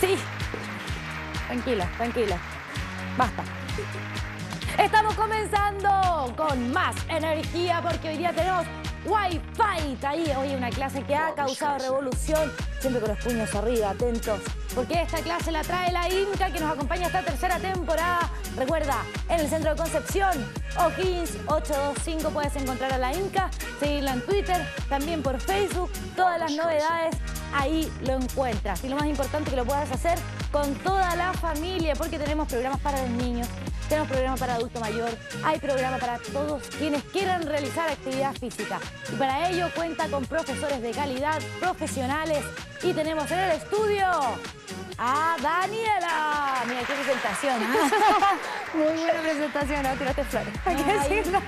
Sí. Tranquila, tranquila. Basta. Estamos comenzando con más energía porque hoy día tenemos Wi-Fi. Ahí hoy una clase que ha causado revolución. Siempre con los puños arriba, atentos. Porque esta clase la trae la Inca que nos acompaña esta tercera temporada. Recuerda, en el centro de Concepción, O'Higgins 825 puedes encontrar a la Inca, seguirla en Twitter, también por Facebook. Todas las novedades ahí lo encuentras. Y lo más importante que lo puedas hacer con toda la familia, porque tenemos programas para los niños, tenemos programa para adulto mayor, hay programa para todos quienes quieran realizar actividad física. Y para ello cuenta con profesores de calidad, profesionales. Y tenemos en el estudio a Daniela. Mira qué presentación. ¿ah? Muy buena presentación, no tiraste flores. Hay que decirlo.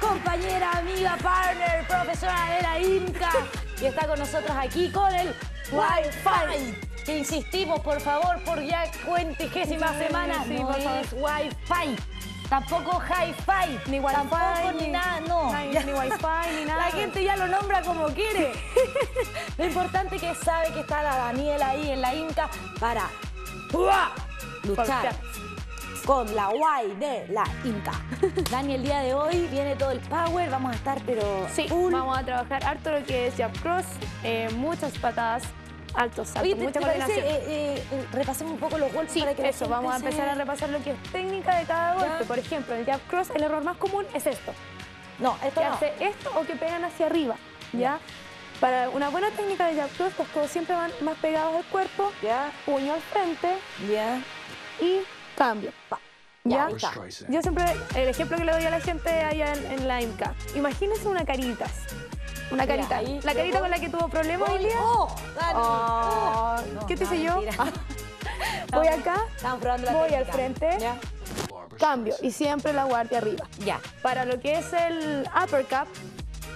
Compañera, amiga, partner, profesora de la INCA. Y está con nosotros aquí con el Wi-Fi. Que insistimos, por favor, por ya cuentigésima Sí, semana. sí, no por favor. es Wi-Fi. Tampoco Hi-Fi. Ni Wi-Fi, Tampoco ni, ni- nada, no. Ni, ni wifi, ni nada. La gente ya lo nombra como quiere. Lo importante es que sabe que está la Daniela ahí en la Inca para luchar. Con la guay de la Inca. Dani, el día de hoy viene todo el power, vamos a estar pero Sí, full. vamos a trabajar harto lo que es jab cross, eh, muchas patadas, altos saltos, Oye, ¿te, mucha te parece? eh, eh, repasemos un poco los golpes Sí, para que eso, vamos a se- empezar a repasar lo que es técnica de cada golpe. Ya. Por ejemplo, en el jab cross, el error más común es esto. No, esto Que no. hace esto o que pegan hacia arriba, ¿ya? Para una buena técnica de jab cross, los codos siempre van más pegados al cuerpo, Ya, puño al frente ya. y cambio. Pa. Ya, está. Yo siempre, el ejemplo que le doy a la gente allá en, en la IMCA, imagínense una carita. Una Mira, carita. ahí la carita voy. con la que tuvo problemas hoy día. ¡Oh! Oh, No, ¿Qué te no, hice yo? Ah. Voy acá, Estamos probando la voy al frente, Ya. cambio y siempre la guardia arriba. Ya. Para lo que es el uppercut,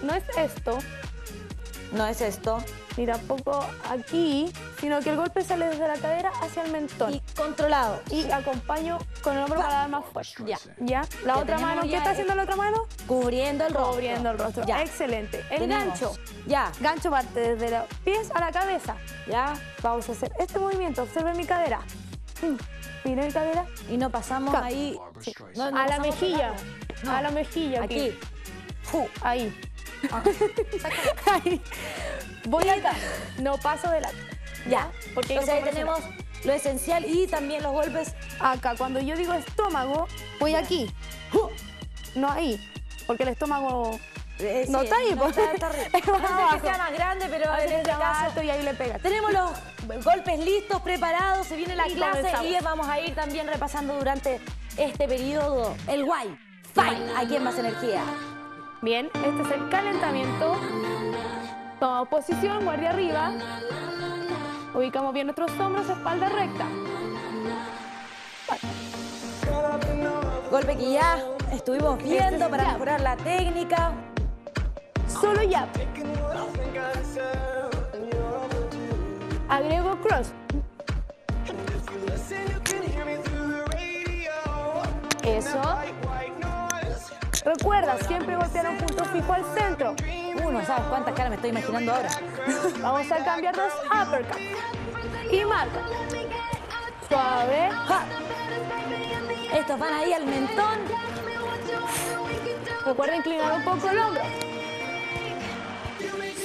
no es esto, No es esto. Ni tampoco aquí, sino que el golpe sale desde la cadera hacia el mentón. Y controlado. Y acompaño con el hombro para dar más fuerza. Ya. ¿Ya? La Ya otra mano, ¿qué está haciendo la otra mano? Cubriendo el rostro. Cubriendo el rostro. Ya. Excelente. El Tenemos. gancho. Ya. Gancho parte desde los pies a la cabeza. Ya. Vamos a hacer este movimiento. Observen mi cadera. Mm. Miren mi cadera. Y no pasamos ahí. Sí. No, no a la mejilla. A la mejilla. Aquí. Ahí. Ah. ahí. Voy acá. No paso de la. Ya. Porque Entonces ahí tenemos lo esencial y también los golpes. Acá, cuando yo digo estómago, voy aquí. No ahí. Porque el estómago eh, no sí, está ahí. no pues. está- No sé que sea más grande, pero en este caso alto y ahí le pega. tenemos los golpes listos, preparados, se viene la Y clase y vamos a ir también repasando durante este periodo el guay. Fight aquí en Más Energía. Bien, este es el calentamiento. Tomamos posición, guardia arriba. Ubicamos bien nuestros hombros, espalda recta. Golpe que ya estuvimos viendo para mejorar la técnica. Solo jab. Agrego cross. Eso. Recuerda, siempre golpear un punto fijo al centro. Uh, no sabes cuántas caras me estoy imaginando ahora. Vamos a cambiar los uppercut. Y marca. Suave. Ja. Estos van ahí al mentón. Recuerda inclinar un poco el hombro.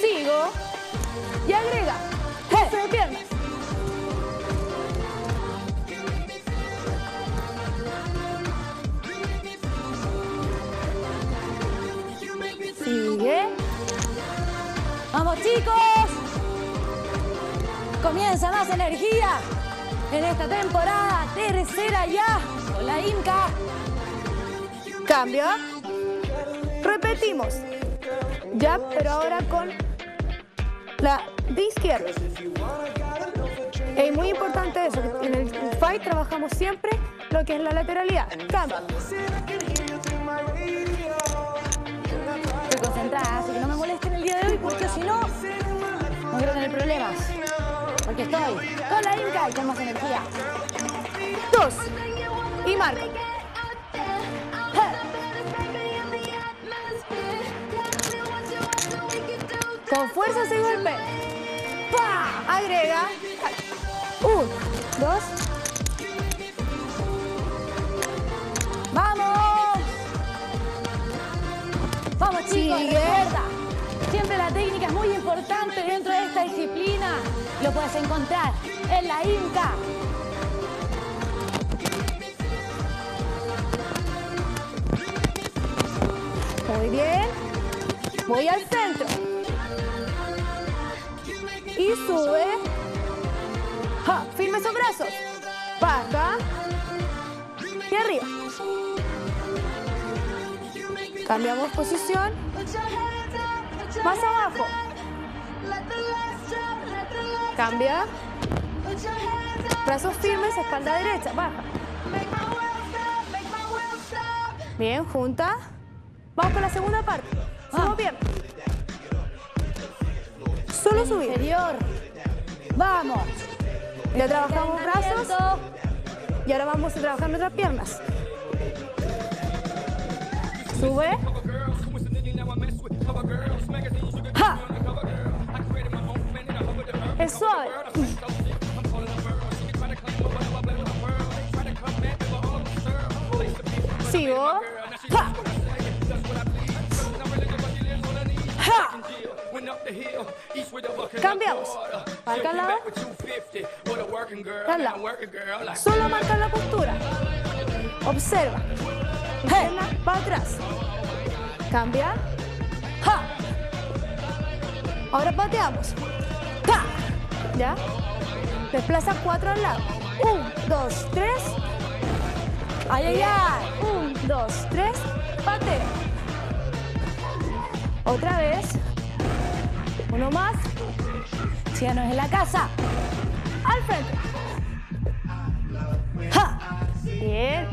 Sigo. Comienza más energía en esta temporada tercera ya con la Inca. Cambio. Repetimos. Ya, pero ahora con la de izquierda. Es muy importante eso. En el fight trabajamos siempre lo que es la lateralidad. Cambio. Estoy concentrada, así que no me molesten el día de hoy porque si no, no quiero tener problemas. Porque estoy con la Inca y con más energía. Dos. Y marca. Con fuerza ese golpe. ¡Pah! Agrega. Un, dos. ¡Vamos! ¡Vamos, chicos! Sigue. La técnica es muy importante dentro de esta disciplina. Lo puedes encontrar en la INCA. Muy bien. Voy al centro. Y sube. Firme esos brazos. Baja. Y arriba. Cambiamos posición. Más abajo. Cambia. Brazos firmes, espalda derecha. Baja. Bien, junta. Vamos con la segunda parte. Subo Ah. bien. Solo subir. Interior. ¡Vamos! Ya trabajamos brazos y ahora vamos a trabajar nuestras piernas. Sube. ¡Ja! Es suave. Sigo. ¡Ja! ¡Ja! Cambiamos. Marca al lado. Al lado. Solo marca la postura. Observa. Pierna para atrás. Cambia. Ahora pateamos. ¿Ya? Desplaza cuatro al lado. Un, dos, tres. ¡Ay, ay, ay! Un, dos, tres. Patea. Otra vez. Uno más. Si ya no es en la casa. Al frente. Bien.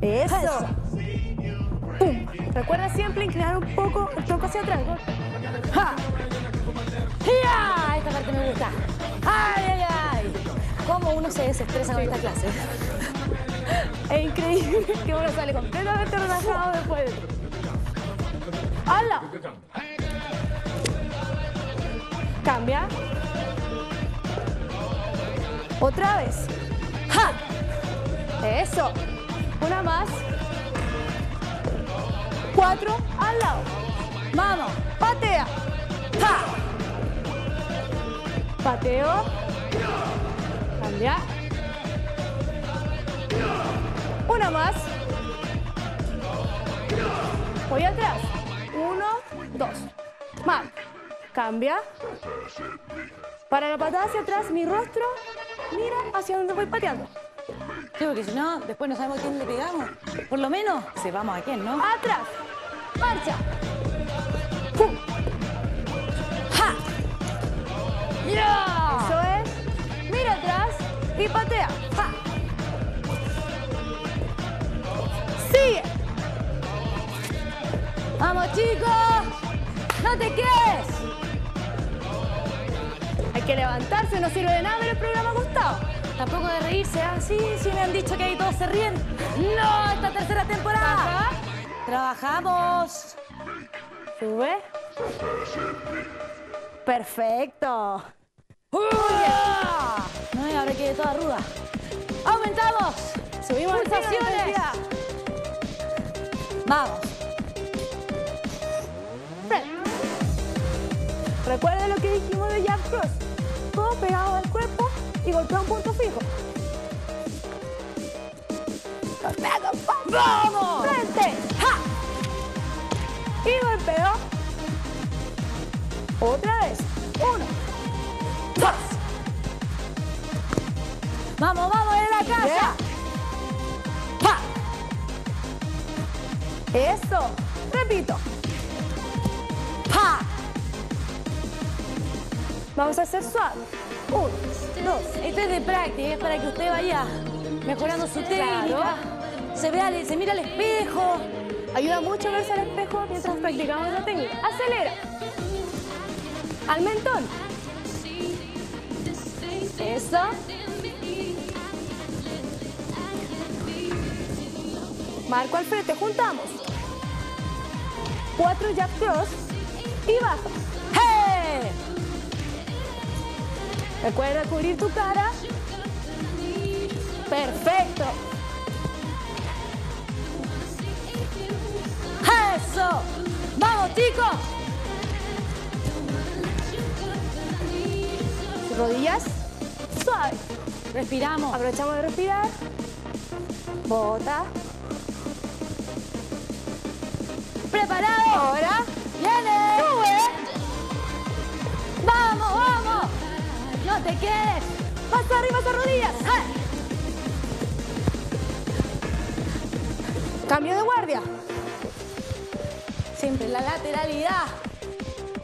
Eso. Recuerda siempre inclinar un poco el tronco hacia atrás. ¡Ja! ¡Ya! Esta parte me gusta. ¡Ay, ay, ay! ¿Cómo uno se desestresa con esta clase? Es increíble que uno sale completamente relajado después de ¡Hala! Cambia. Otra vez. ¡Ja! Eso. Una más. Cuatro al lado. ¡Vamos! Patea. ¡Ja! Pateo. Cambia. Una más. Voy atrás. Uno, dos. Más. Cambia. Para la patada hacia atrás, mi rostro mira hacia donde voy pateando. Sí, porque si no, después no sabemos a quién le pegamos. Por lo menos, sepamos a quién, ¿no? Atrás. Marcha. ¡Pum! ¡Ja! ¡Ya! Eso es. Mira atrás y patea. ¡Ja! Sigue. ¡Vamos, chicos! ¡No te quedes! Hay que levantarse, no sirve de nada ver el programa acostado. Tampoco de reírse, ¿ah? Sí, sí me han dicho que ahí todos se ríen. ¡No! ¡Esta tercera temporada! Baja. ¡Trabajamos! Sube. Perfecto. No, y ahora quede toda ruda. ¡Aumentamos! Subimos ¡Pulsaciones! ¡Vamos! Recuerda lo que dijimos de Jack Cross. Todo pegado al cuerpo y golpea un punto fijo. ¡Vamos! Frente. Y golpeo. Otra vez. Uno. Dos. ¡Vamos, vamos, en la casa! ¡Ja! Eso. Repito. ¡Ja! Vamos a hacer suave. Uno, dos. Esto es de práctica, es para que usted vaya mejorando su técnica. Se vea, se mira al espejo. Ayuda mucho verse al espejo mientras practicamos la técnica. Acelera. Al mentón. Eso. Marco al frente, juntamos. Cuatro jab y baja. ¡Hey! Recuerda cubrir tu cara. Perfecto. ¡Vamos, chicos! Rodillas. Suave. Respiramos. Aprovechamos de respirar. Bota. ¿Preparado? Ahora. ¡Viene! Sube. ¡Vamos, vamos! ¡No te quedes! Más arriba esas rodillas. ¡Hey! Cambio de guardia. Siempre la lateralidad.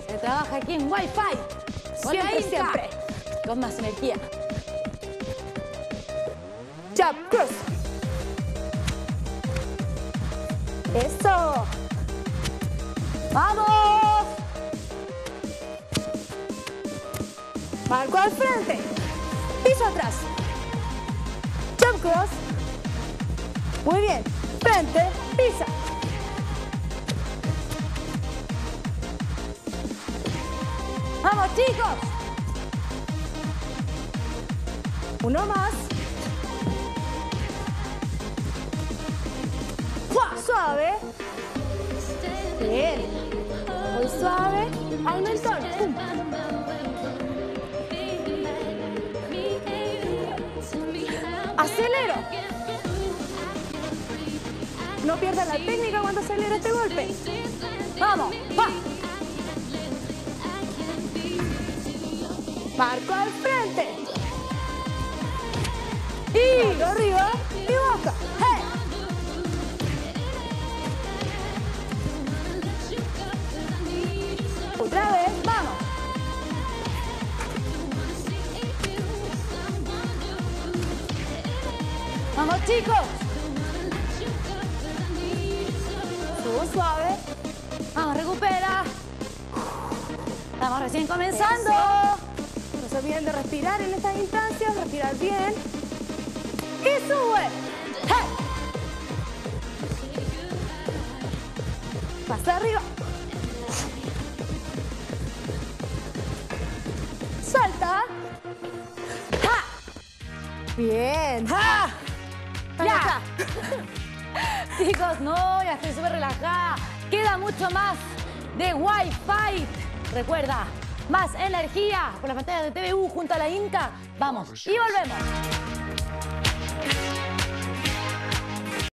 Se trabaja aquí en Wi-Fi. Siempre, siempre. Con más energía. Jump, cross. Eso. ¡Vamos! Marco al frente. Piso atrás. Jump cross. Muy bien. Frente. Pisa. ¡Vamos, chicos! Uno más. ¡Fua! Suave. Bien. Muy suave. Al mentón. Pum. Acelero. No pierdas la técnica cuando acelera este golpe. ¡Vamos! ¡Va! Marco al frente. ¡Y! Arriba y baja. ¡Hey! Otra vez. ¡Vamos! ¡Vamos, chicos! Subo suave. ¡Vamos, recupera! Estamos recién comenzando. Olviden de respirar en estas instancias, respirar bien. Y sube. ¡Hey! Pasa arriba. Salta. ¡Ja! Bien. ¡Ja! ¡Ya! Chicos, no, ya estoy súper relajada. Queda mucho más de Wi-Fi. Recuerda, más energía por la pantalla de TVU junto a la Inca. Vamos y volvemos.